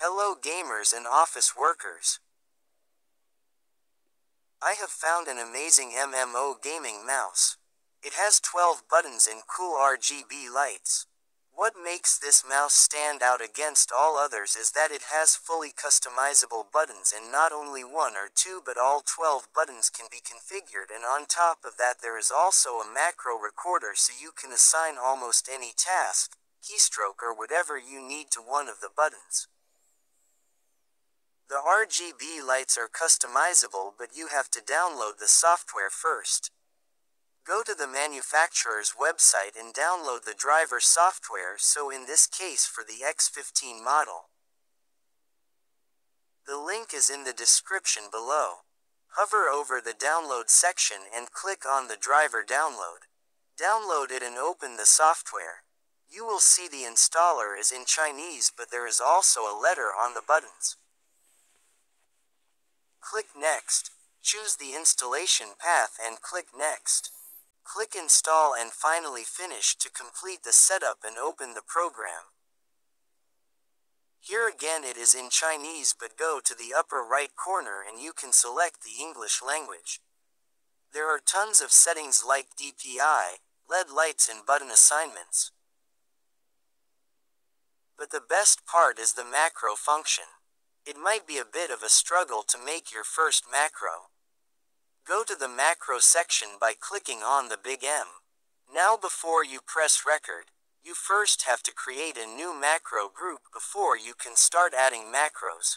Hello gamers and office workers. I have found an amazing MMO gaming mouse. It has 12 buttons and cool RGB lights. What makes this mouse stand out against all others is that it has fully customizable buttons and not only one or two but all 12 buttons can be configured and on top of that there is also a macro recorder so you can assign almost any task, keystroke or whatever you need to one of the buttons. The RGB lights are customizable but you have to download the software first. Go to the manufacturer's website and download the driver software so in this case for the X15 model. The link is in the description below. Hover over the download section and click on the driver download. Download it and open the software. You will see the installer is in Chinese but there is also a letter on the buttons. Click Next. Choose the installation path and click Next. Click Install and finally Finish to complete the setup and open the program. Here again it is in Chinese but go to the upper right corner and you can select the English language. There are tons of settings like DPI, LED lights and button assignments. But the best part is the macro function. It might be a bit of a struggle to make your first macro. Go to the macro section by clicking on the big M. Now before you press record, you first have to create a new macro group before you can start adding macros.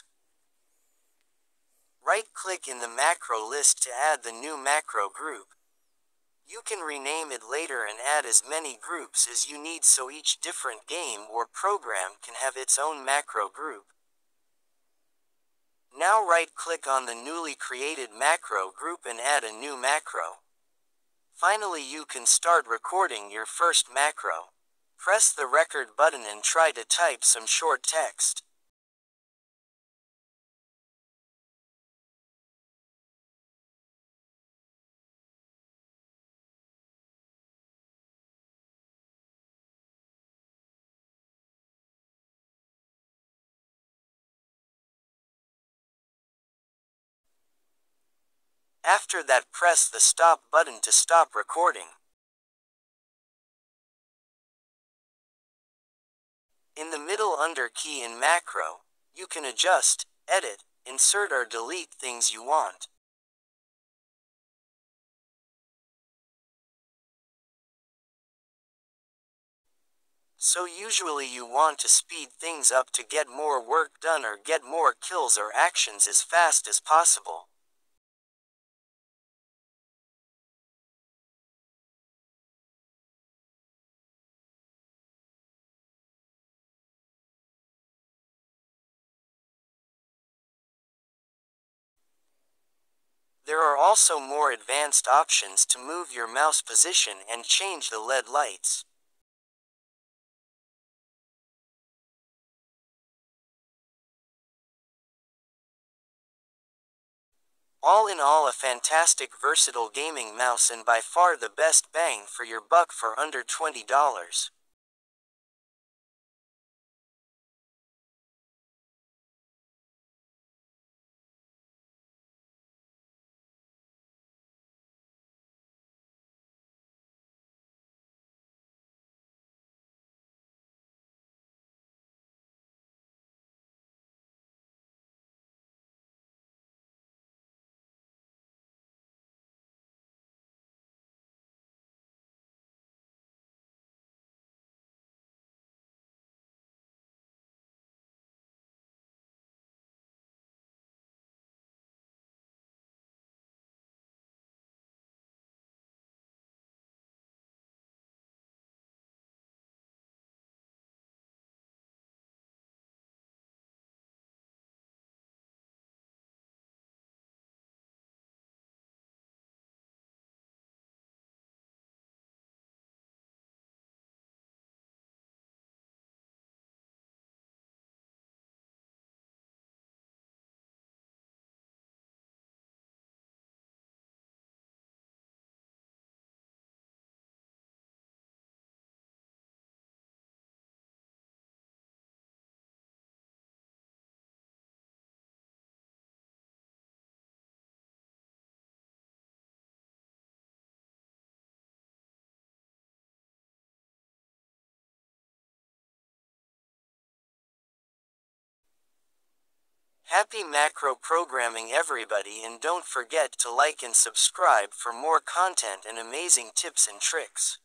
Right-click in the macro list to add the new macro group. You can rename it later and add as many groups as you need so each different game or program can have its own macro group. Now right-click on the newly created macro group and add a new macro. Finally you can start recording your first macro. Press the record button and try to type some short text. After that press the stop button to stop recording. In the middle under key in macro, you can adjust, edit, insert or delete things you want. So usually you want to speed things up to get more work done or get more kills or actions as fast as possible. There are also more advanced options to move your mouse position and change the LED lights. All in all a fantastic versatile gaming mouse and by far the best bang for your buck for under $20. Happy macro programming everybody and don't forget to like and subscribe for more content and amazing tips and tricks.